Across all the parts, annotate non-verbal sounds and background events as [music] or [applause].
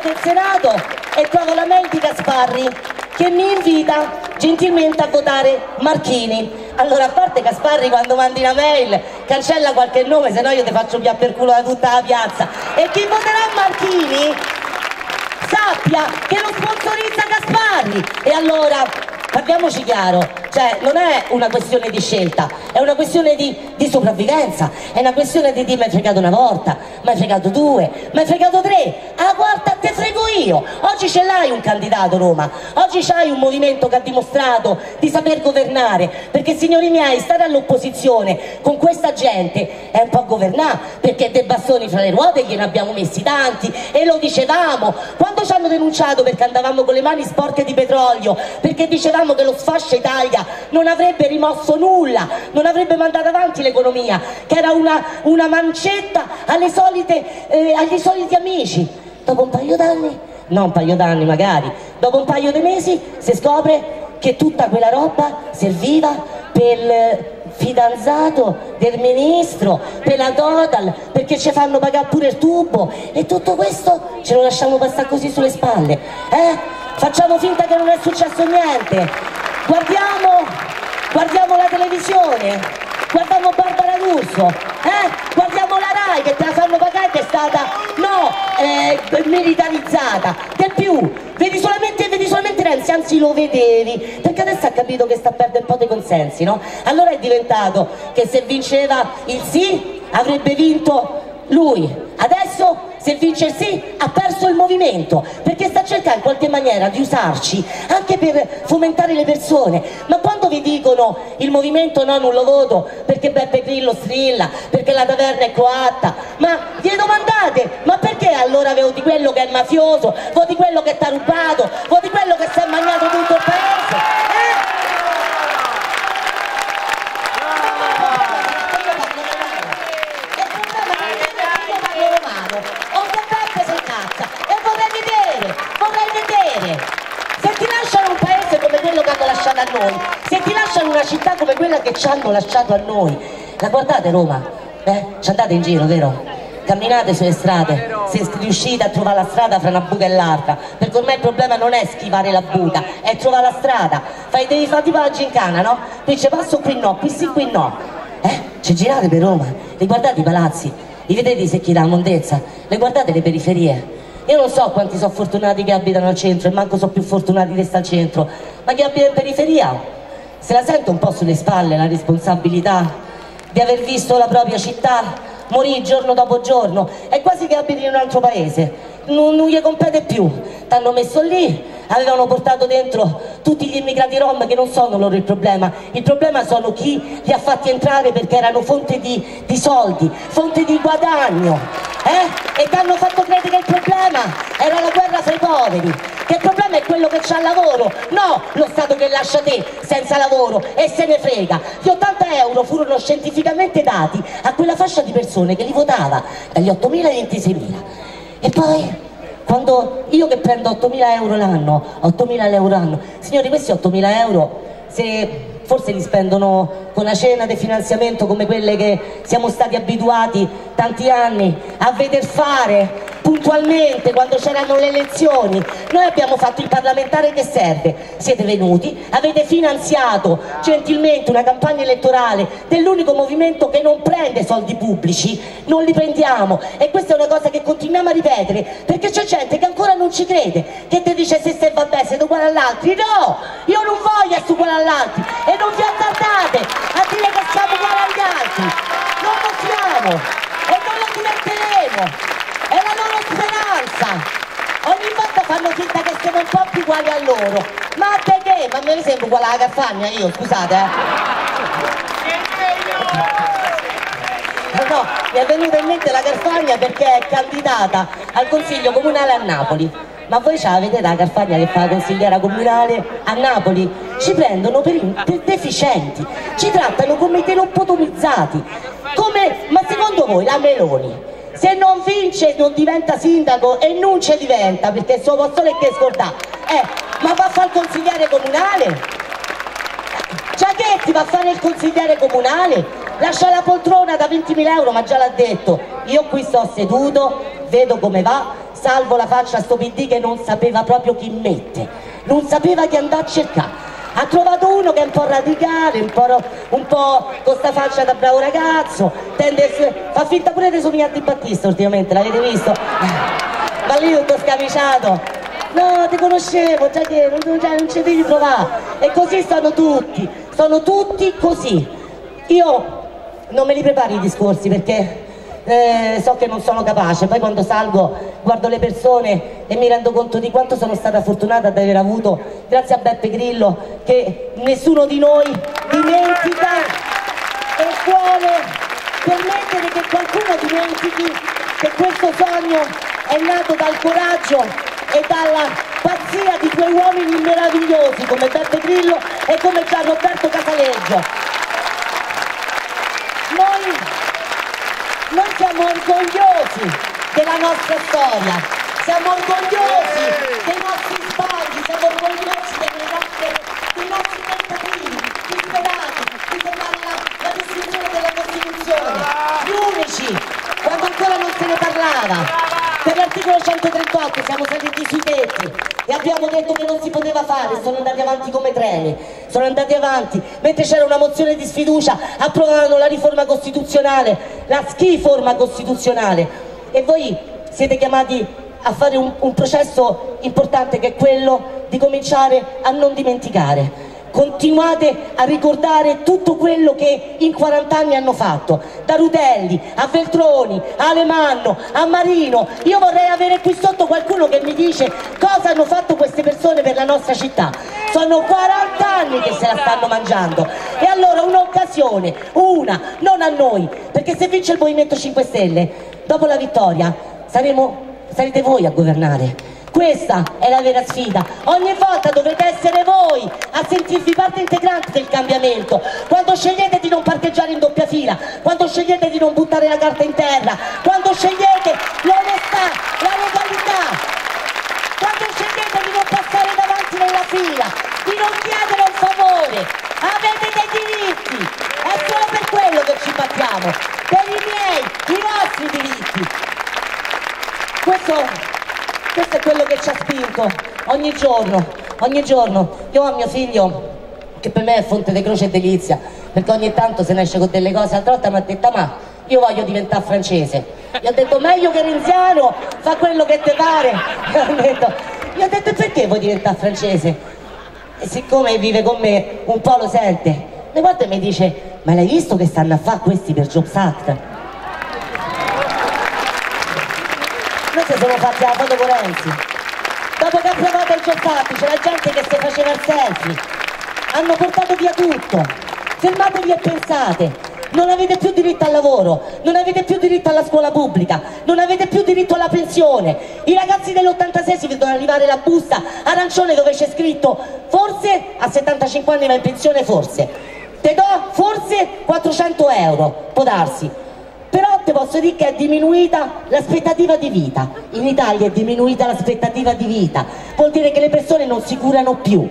del Senato e trovo la mail di Gasparri che mi invita gentilmente a votare Marchini. Allora, a parte Gasparri quando mandi una mail, cancella qualche nome, se no io ti faccio via per culo da tutta la piazza. E chi voterà Marchini sappia che lo sponsorizza Gasparri. E allora, parliamoci chiaro, cioè non è una questione di scelta, è una questione di, di sopravvivenza, è una questione di dire mi hai fregato una volta, mi hai fregato due, mi hai fregato tre, a quarta te frego io. Oggi ce l'hai un candidato Roma, oggi c'hai un movimento che ha dimostrato di saper governare, perché signori miei stare all'opposizione con questa gente è un po' governare, perché dei bastoni fra le ruote gliene abbiamo messi tanti e lo dicevamo, quando ci hanno denunciato perché andavamo con le mani sporche di petrolio, perché dicevamo che lo sfascia Italia non avrebbe rimosso nulla, non avrebbe mandato avanti l'economia, che era una, una mancetta solite, eh, agli soliti amici. Dopo un paio d'anni, no un paio d'anni magari, dopo un paio di mesi si scopre che tutta quella roba serviva per fidanzato del ministro, per la Total, perché ci fanno pagare pure il tubo e tutto questo ce lo lasciamo passare così sulle spalle. Eh? Facciamo finta che non è successo niente. Guardiamo, guardiamo la televisione, guardiamo Barbara Russo, eh? guardiamo la RAI che te la fanno pagare che è stata eh, militarizzata, del più, vedi solamente, vedi solamente Renzi, anzi lo vedevi, perché adesso ha capito che sta a perdere un po' dei consensi, no? Allora è diventato che se vinceva il sì avrebbe vinto lui, adesso se vince il sì ha perso il movimento perché sta cercando in qualche maniera di usarci anche per fomentare le persone. Ma quando vi dicono il movimento no non lo voto perché Beppe Grillo strilla perché la taverna è coatta ma gli domandate ma perché allora voti quello che è mafioso voti quello che ti ha rubato voti quello che si è mangiato tutto il paese eh? lasciato a noi, se ti lasciano una città come quella che ci hanno lasciato a noi, la guardate Roma, eh? ci andate in giro, vero? Camminate sulle strade, se riuscite a trovare la strada fra una buca e l'altra, perché ormai il problema non è schivare la buca, è trovare la strada, Fai, devi fare tipo la gincana, no? Dice passo qui no, qui sì, qui no, eh? Ci girate per Roma, riguardate i palazzi, li vedete i secchi da mondezza, le guardate le periferie, io non so quanti sono fortunati che abitano al centro e manco sono più fortunati che sta al centro, ma chi abita in periferia se la sente un po' sulle spalle la responsabilità di aver visto la propria città morire giorno dopo giorno, è quasi che abiti in un altro paese, non, non gli compete più, t'hanno messo lì, avevano portato dentro tutti gli immigrati rom che non sono loro il problema, il problema sono chi li ha fatti entrare perché erano fonte di, di soldi, fonte di guadagno, eh? e ti hanno fatto credere che il problema era la guerra fra i poveri, che il problema è quello che c'ha lavoro, no lo Stato che lascia te senza lavoro e se ne frega. Gli 80 euro furono scientificamente dati a quella fascia di persone che li votava dagli 8.000 ai 26.000. E poi, quando io che prendo 8.000 euro l'anno, 8.000 euro l'anno, signori questi 8.000 euro, se forse li spendono con una cena di finanziamento come quelle che siamo stati abituati tanti anni a veder fare puntualmente quando c'erano le elezioni noi abbiamo fatto il parlamentare che serve. Siete venuti, avete finanziato gentilmente una campagna elettorale dell'unico movimento che non prende soldi pubblici non li prendiamo. E questa è una cosa che continuiamo a ripetere perché c'è gente che ancora non ci crede che ti dice se stai vabbè sei uguale all'altro no, io non voglio essere uguale all'altro e non vi azzardate a dire che siamo uguali agli altri. Non lo siamo e non lo diventeremo è la loro speranza ogni volta fanno finta che siamo un po' più uguali a loro. Ma perché? ma me ne sembro uguale alla Caffagna io scusate eh. No, mi è venuta in mente la Carfagna perché è candidata al Consiglio Comunale a Napoli. Ma voi ce l'avete la Carfagna che fa la consigliera comunale a Napoli? Ci prendono per, per deficienti. Ci trattano come dei lobotomizzati come, ma secondo voi la Meloni se non vince non diventa sindaco e non ci diventa perché il suo posto è che scordà eh, ma va a fare il consigliere comunale? Giachetti va a fare il consigliere comunale? Lascia la poltrona da 20.000 euro ma già l'ha detto. Io qui sto seduto vedo come va salvo la faccia a sto PD che non sapeva proprio chi mette, non sapeva chi andare a cercare. Ha trovato uno che è un po' radicale, un po', un po con sta faccia da bravo ragazzo, tende, fa finta pure di somigliare di Battista ultimamente, l'avete visto? [laughs] Ma lì tutto scamiciato, no ti conoscevo già che non, non ci devi trovare e così stanno tutti sono tutti così. Io non me li prepari i discorsi perché eh, so che non sono capace, poi quando salgo guardo le persone e mi rendo conto di quanto sono stata fortunata ad aver avuto, grazie a Beppe Grillo, che nessuno di noi dimentica e vuole permettere che qualcuno dimentichi che questo sogno è nato dal coraggio e dalla pazzia di quei uomini meravigliosi come Beppe Grillo e come Gian Roberto Casaleggio. Noi, noi siamo orgogliosi della nostra storia, siamo orgogliosi dei nostri sbagli, siamo orgogliosi delle nostre, dei nostri tentativi disperati di fermare la, la distruzione della Costituzione, gli unici, quando ancora non se ne parlava. Per l'articolo 138 siamo saliti sui tetti e abbiamo detto che non si poteva fare, sono andati avanti come treni, sono andati avanti, mentre c'era una mozione di sfiducia approvavano la riforma costituzionale, la schiforma costituzionale. E voi siete chiamati a fare un, un processo importante che è quello di cominciare a non dimenticare. Continuate a ricordare tutto quello che in 40 anni hanno fatto. Da Rutelli a Veltroni a Alemanno a Marino. Io vorrei avere qui sotto qualcuno che mi dice cosa hanno fatto queste persone per la nostra città sono 40 anni che se la stanno mangiando e allora un'occasione una non a noi perché se vince il Movimento 5 Stelle dopo la vittoria saremo, sarete voi a governare questa è la vera sfida. Ogni volta dovete essere voi a sentirvi parte integrante del cambiamento. Quando scegliete di non parcheggiare in doppia fila, quando scegliete di non buttare la carta in terra, quando scegliete l'onestà, la legalità, quando scegliete di non passare davanti nella fila, di non chiedere un favore, avete dei diritti. È solo per quello che ci battiamo, per i miei, i vostri diritti. Questo questo è quello che ci ha spinto ogni giorno, ogni giorno. Io ho mio figlio che per me è fonte di croce e delizia, perché ogni tanto se ne esce con delle cose, l'altra volta mi ha detto ma io voglio diventare francese. Gli ho detto meglio che renziano, fa quello che ti pare. [laughs] Gli ho detto perché vuoi diventare francese? E siccome vive con me un po' lo sente, mi guarda e mi dice ma l'hai visto che stanno a fare questi per Jobs Act? Si sono fatti la foto Renzi. Dopo che ha provato il Gioffatti c'era gente che si faceva il selfie. Hanno portato via tutto. Fermatevi e pensate. Non avete più diritto al lavoro, non avete più diritto alla scuola pubblica, non avete più diritto alla pensione. I ragazzi dell'86 si vedono arrivare la busta arancione dove c'è scritto forse a 75 anni va in pensione, forse. Te do forse 400 euro, può darsi ti posso dire che è diminuita l'aspettativa di vita. In Italia è diminuita l'aspettativa di vita. Vuol dire che le persone non si curano più.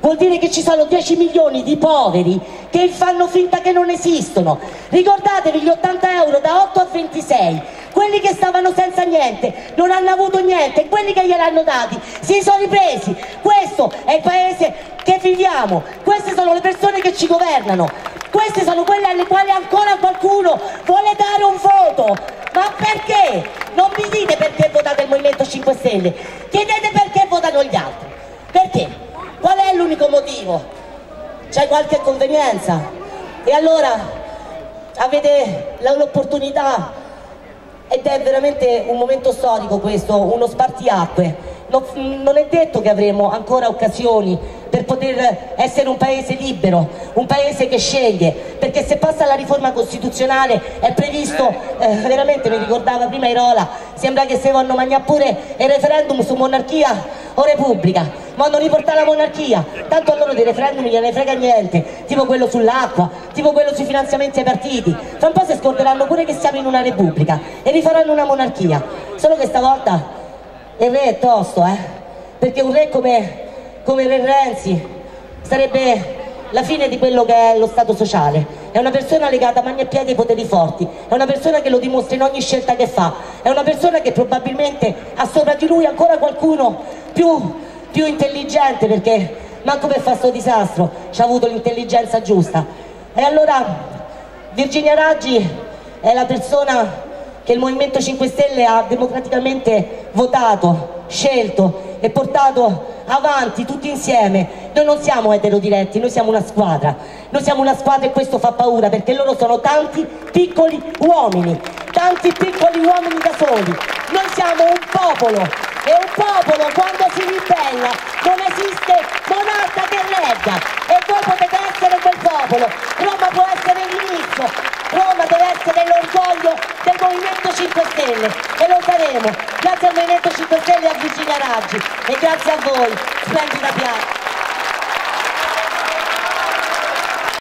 Vuol dire che ci sono 10 milioni di poveri che fanno finta che non esistono. Ricordatevi gli 80 euro da 8 a 26 quelli che stavano senza niente non hanno avuto niente. Quelli che gliel'hanno dati si sono ripresi. Questo è il paese che viviamo. Queste sono le persone che ci governano queste sono quelle alle quali ancora qualcuno vuole dare un voto. Ma perché? Non mi dite perché votate il Movimento 5 Stelle, chiedete perché votano gli altri. Perché? Qual è l'unico motivo? C'è qualche convenienza? E allora avete l'opportunità ed è veramente un momento storico questo, uno spartiacque. Non, è detto che avremo ancora occasioni per poter essere un paese libero, un paese che sceglie, perché se passa la riforma costituzionale è previsto, eh, veramente mi ricordava prima Irola, sembra che se vanno mangiare pure il referendum su monarchia o repubblica, vanno riportare la monarchia, tanto a loro dei referendum gliene frega niente, tipo quello sull'acqua, tipo quello sui finanziamenti ai partiti, fra un po' si scorderanno pure che siamo in una repubblica e rifaranno una monarchia, solo che stavolta il re è tosto, eh? perché un re come come Re Renzi sarebbe la fine di quello che è lo Stato sociale è una persona legata a mani e piedi ai poteri forti, è una persona che lo dimostra in ogni scelta che fa, è una persona che probabilmente ha sopra di lui ancora qualcuno più, più intelligente perché manco per fare questo disastro ci ha avuto l'intelligenza giusta. E allora Virginia Raggi è la persona che il Movimento 5 Stelle ha democraticamente votato, scelto e portato avanti tutti insieme. Noi non siamo eterodiretti, noi siamo una squadra. Noi siamo una squadra e questo fa paura perché loro sono tanti piccoli uomini, tanti piccoli uomini da soli. Noi siamo un popolo e un popolo quando si ribella